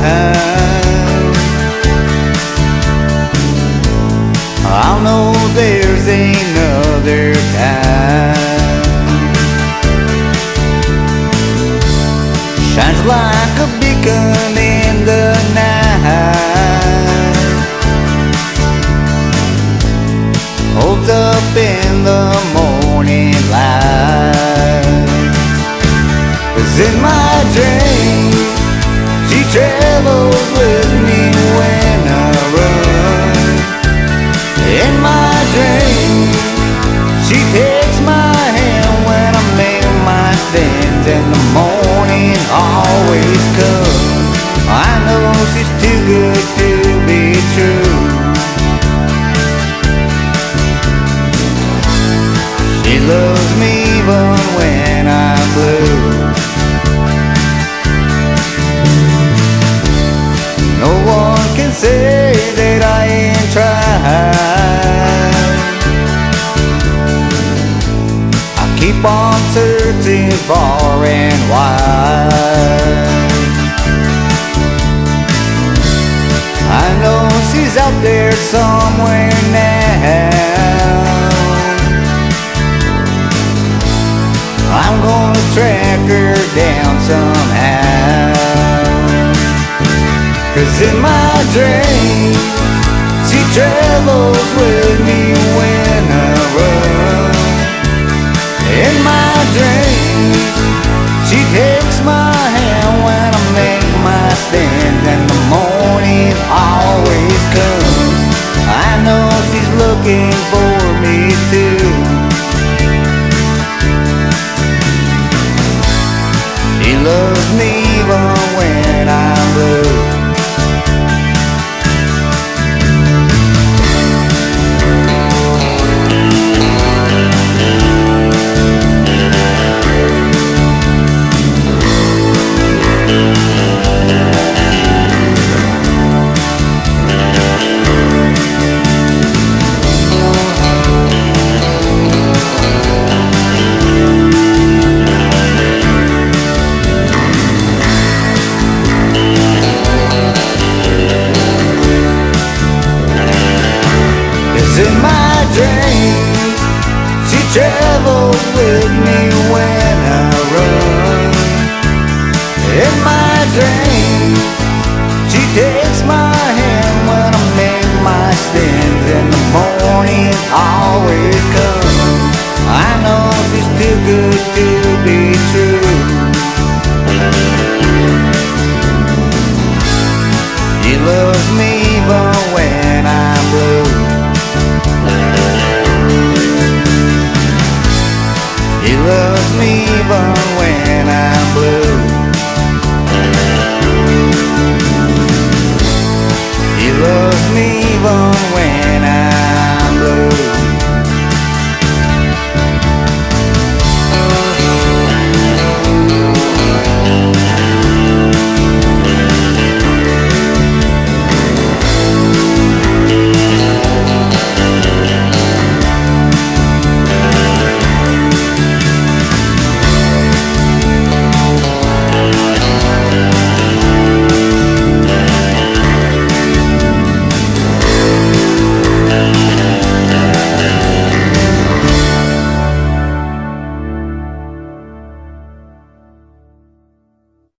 time I know there's another kind. Shines like a beacon in the night. Holds up in the morning light. Is in my dreams travels with me when I run. In my dreams, she takes my hand when I make my in the morning always comes. I know she's too good to be true. She loves me even when I'm blue. Say that I ain't tried. I keep on searching far and wide. I know she's out there somewhere now. I'm gonna track her down somehow. Cause in my dreams, she travels with me when I run. In my dreams, she takes my hand when I make my stand, and the morning always comes. I know she's looking for me too. She loves me even when I'm blue. She with me when I run. In my dreams, she takes my hand when I make my stands. In the morning always comes. I know she's too good to be true. She loves me He loves me even when I'm blue. He loves me even when I'm